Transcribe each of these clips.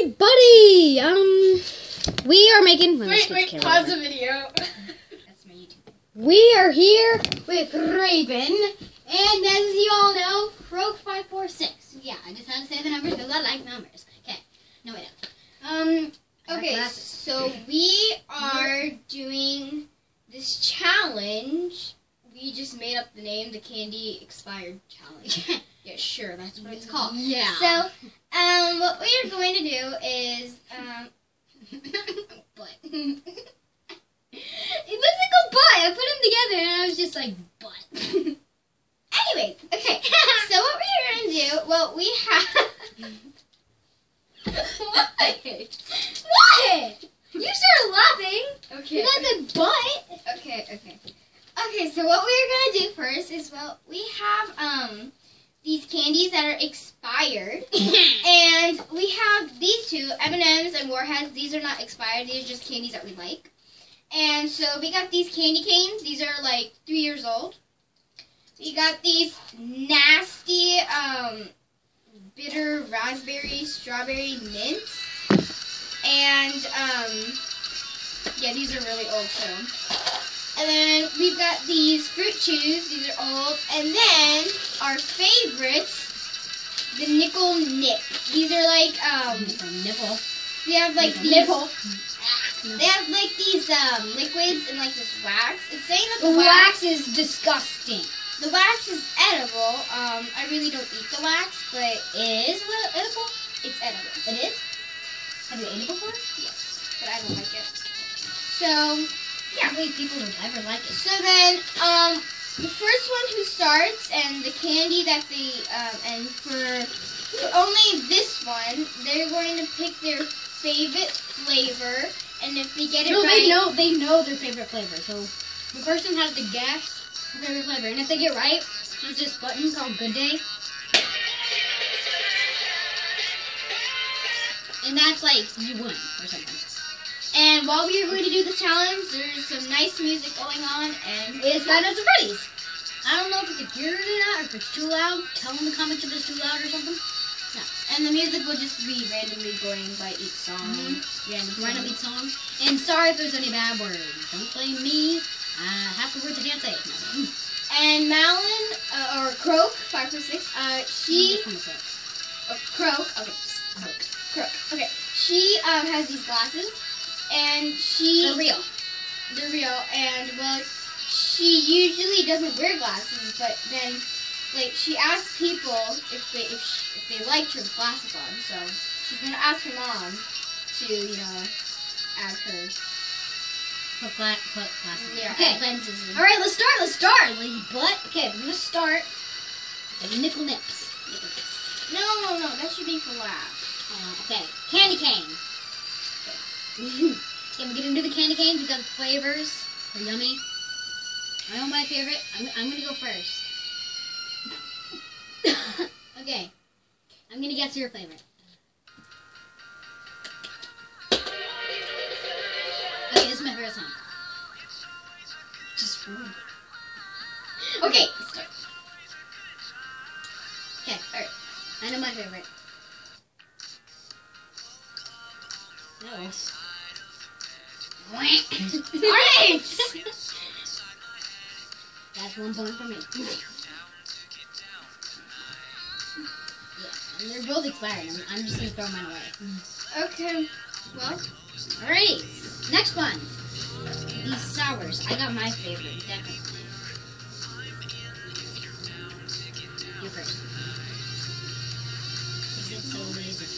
everybody! Um, we are making. let me Wait, wait, camera pause over. the video. That's my YouTube. We are here. With Raven, and as you all know, Croak546. Yeah, I just had to say the numbers because I like numbers. Okay, no, wait. Um, okay, so we are doing this challenge. We just made up the name, the Candy Expired Challenge. yeah, sure, that's what it's called. Yeah. So, um, what we are going to do is, um, butt. it looks like a butt. I put them together and I was just like, butt. Anyways, okay. so what we're gonna do? Well, we have. what? What? You started laughing. Okay. You got the butt. Okay, okay. Okay, so what we're gonna do first is well, we have um these candies that are expired, and we have these two M and Warheads. These are not expired; these are just candies that we like. And so we got these candy canes. These are like three years old. We got these nasty um bitter raspberry strawberry mints, and um yeah, these are really old too. And then we've got these fruit chews. These are old. And then our favorites, the nickel nip. These are like um, nipple. they have like these. Nipple. They have like these um liquids and like this wax. It's saying that The the wax, wax is disgusting. the wax is edible. Um, I really don't eat the wax, but It is edible? it's edible. It is. Have you eaten it before? Yes, but I don't like it. So How many people would ever like it? So then, um, the first one who starts and the candy that they, um, and for, for only this one, they're going to pick their favorite flavor, and if they get it No, right, they know they know their favorite flavor. So the person has to guess their favorite flavor, and if they get right, there's this button called Good Day, and that's like you win or something. And while we are going to do the challenge, there's some nice music going on, and It's Five Nights at Freddy's. I don't know if you can hear it or not, or if it's too loud. Tell in the comments if it's too loud or something. and the music will just be randomly going by each song. Mhm. Random, Random song. beat song. And sorry if there's any bad words. Don't blame me. Uh, half the words I can't say. No. And Malin, uh, or Croak, five four six, uh, she. Oh, Croak. Okay. Croak. Okay. She um, has these glasses, and she They're real. they're real. And well, she usually doesn't wear glasses, but then like she asks people if they if, she, if they liked her glasses on. So she's gonna ask her mom to you know add her Put, gla- put glasses. yeah, Okay. lenses. In. All right, let's start. Let's start. Lady butt. Okay, we're gonna start. with The nickel nips. No, no, no. That should be for last. Uh, okay, candy cane. okay, we get into the candy canes. We got the flavors. They're yummy. I know my favorite. I'm, I'm gonna go first. okay, I'm gonna guess your favorite. Okay, this is my favorite song. Just Okay. start. Okay, alright. I know my favorite. Yes. Alright. That's one point for me. yeah, and they're both expired. I'm, I'm just gonna throw mine away. Okay. Well, Alrighty, next one. These sours. I got my favorite, definitely. You first. So lazy?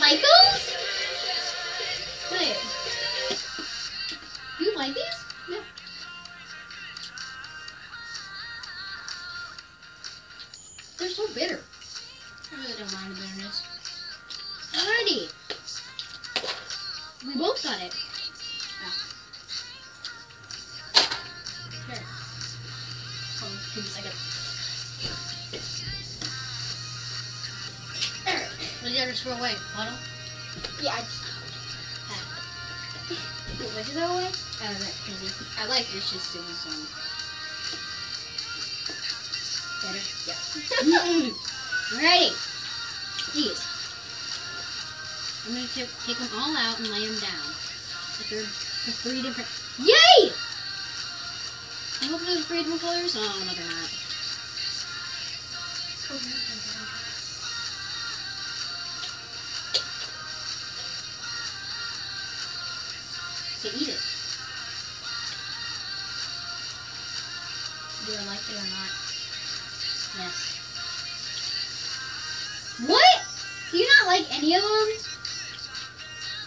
Michael's. You like these? Yeah. They're so bitter. I really don't mind the bitterness. Alrighty. We both got it. Here. Give me a second. Did you ever throw away? Bottle? Yeah. I just- What did you throw away? Oh, right, crazy. I like your just doing some. Better? Yeah. Ready. These. I'm gonna take them all out and lay them down. But they're, they're three different. Yay! I hope those are three different colors. Oh, no, they're not. So eat it. Do I like it or not? Yes. What? Do you not like any of them?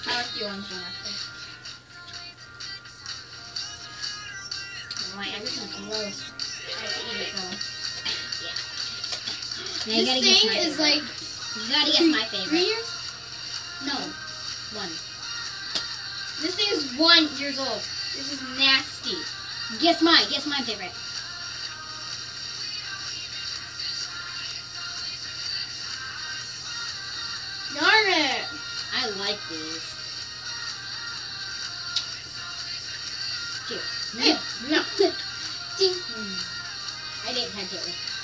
I like the orange one actually. My, everything's gross. I eat it though. Now this thing is favorite. like You gotta guess my three favorite. years. No. One. This thing is one years old. This is nasty. Guess mine. Guess my favorite. Darn it. I like these. Cheers. Hey, no. I didn't touch it.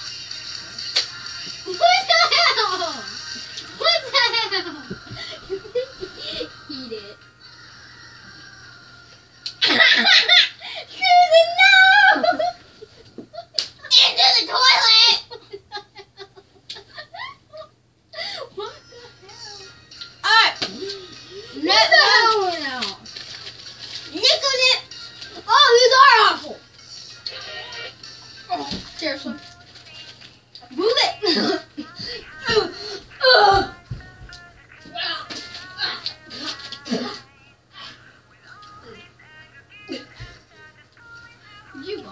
No. Nickel it! Oh, these are awful! Oh, seriously. Move it! You?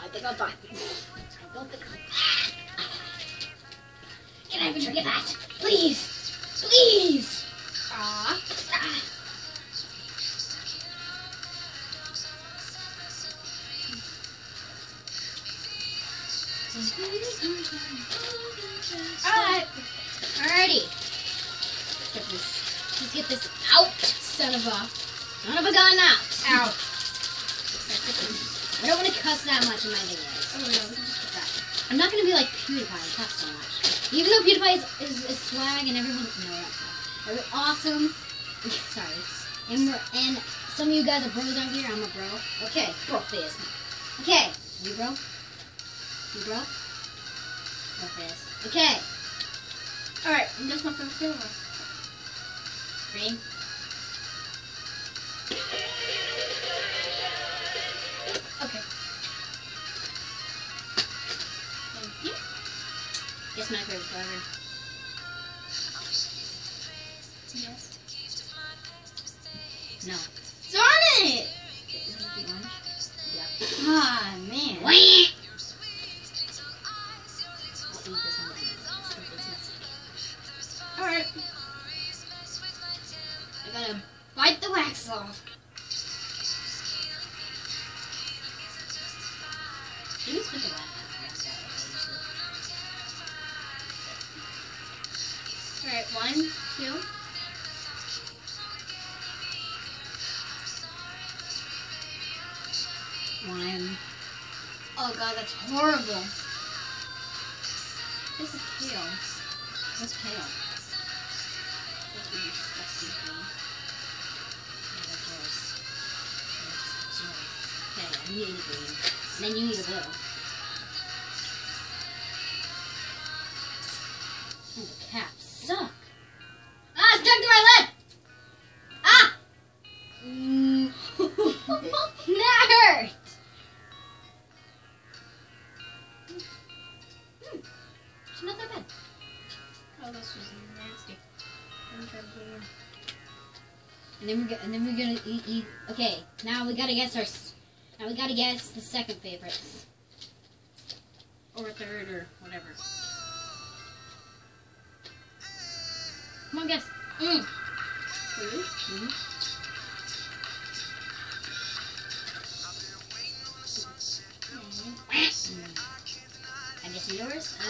I think I'm fine. I Can I have a drink of that? Please. Please. PewDiePie is, is, is swag and everyone no, swag. Every- awesome. Sorry. And we're, and some of you guys are bros out here. I'm a bro. Okay, bro fist. Okay, you bro. You bro. Bro. Okay, Alright, and that's my first flavor. green. Guess my favorite flavor. Yes. No. Darn it! Is it the? Yeah. Ah, man. Wah! I'll eat this one. It's messy. Alright. I gotta bite the wax off. You can spit the wax one, two. One. Oh god, that's horrible. This is pale? That's yours. Okay, I need a green. Then you need a blue. Okay, now we gotta guess our. Now we gotta guess the second favorites. Or third, or whatever. Come on, guess. Mm. Mm-hmm.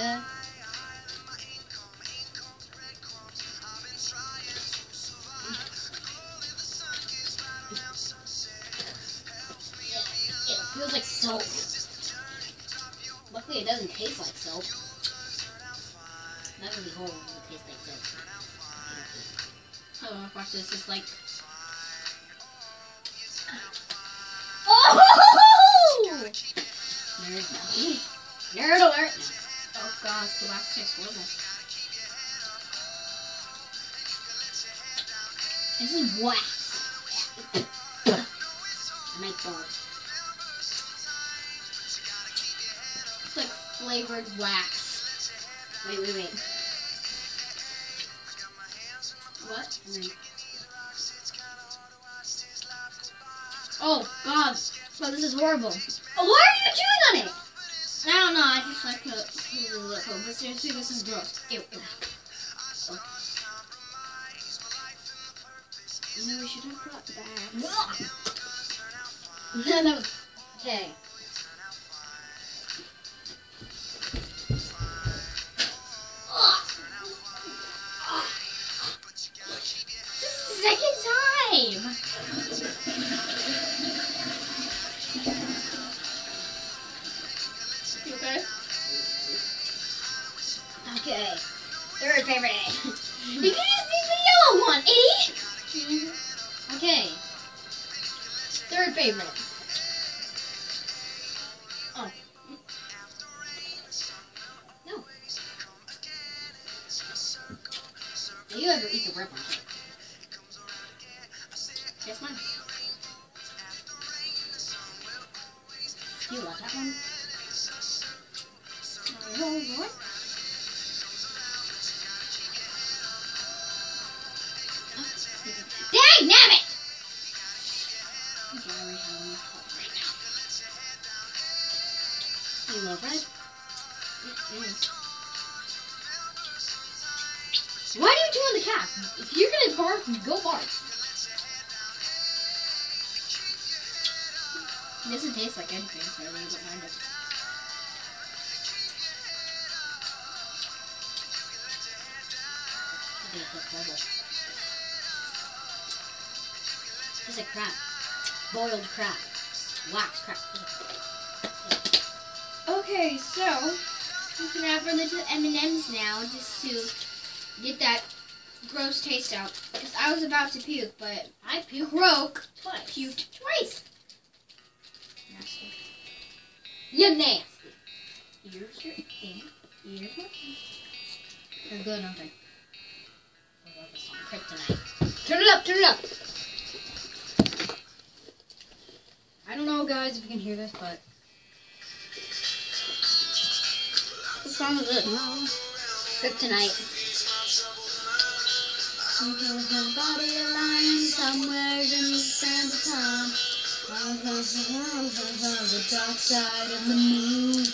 Uh, soap. Luckily, it doesn't taste like soap. That would be horrible if it tastes like soap. I don't know if watch this. It's like Oh! Nerd now. Nerd alert. oh gosh, the wax tastes horrible. This is wax. I might barf. Flavored wax. Wait, wait, wait. What? Mean, Oh god. oh, this is horrible. Oh, why are you chewing on it? I don't know. I just like to. Oh, but seriously, this is gross. Ew. ew. You know, we should have brought back. Okay. Okay. Third favorite. You can just use the yellow one, idiot. Okay. Third favorite. Oh. No. Do you ever eat the red one? Guess mine. Do you love that one? Oh, what? Go barf. It doesn't taste like anything, so I really don't mind it. It's. Like crab. Boiled crab. Wax crab. Okay, so we can have our little M and M's now, just to get that gross taste out. Because I was about to puke, but I puke Croak twice. puked twice. Nasty. You're nasty. Ears are in. Ears are in. They're good, aren't they? I love this song. Kryptonite. Turn it up, turn it up. I don't know, guys, if you can hear this, but. What song is it? Kryptonite. Her body lying somewhere in the sands of time. All those roses on the dark side of the moon.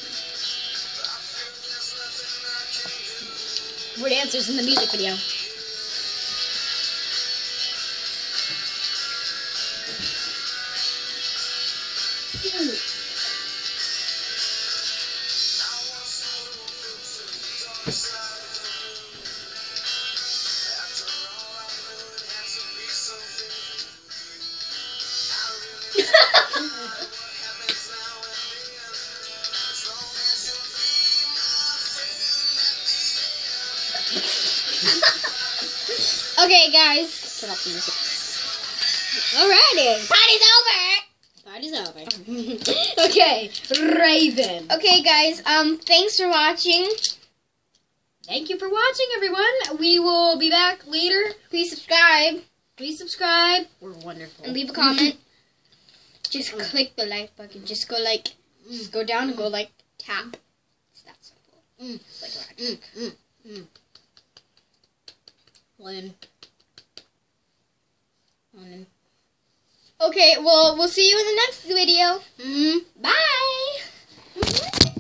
Word answers in the music video. Guys. Turn off the music. Alrighty. Party's over. Party's over. okay, Raven. Okay, guys. Um, thanks for watching. Thank you for watching, everyone. We will be back later. Please subscribe Please subscribe. We're wonderful. and leave a comment. Just click the like button. Just go like, just go down and go like tap. It's that simple. Mm. It's like a. Mm, mm, mm. Lynn. Okay, well, we'll see you in the next video. Mm, bye! Mm-hmm.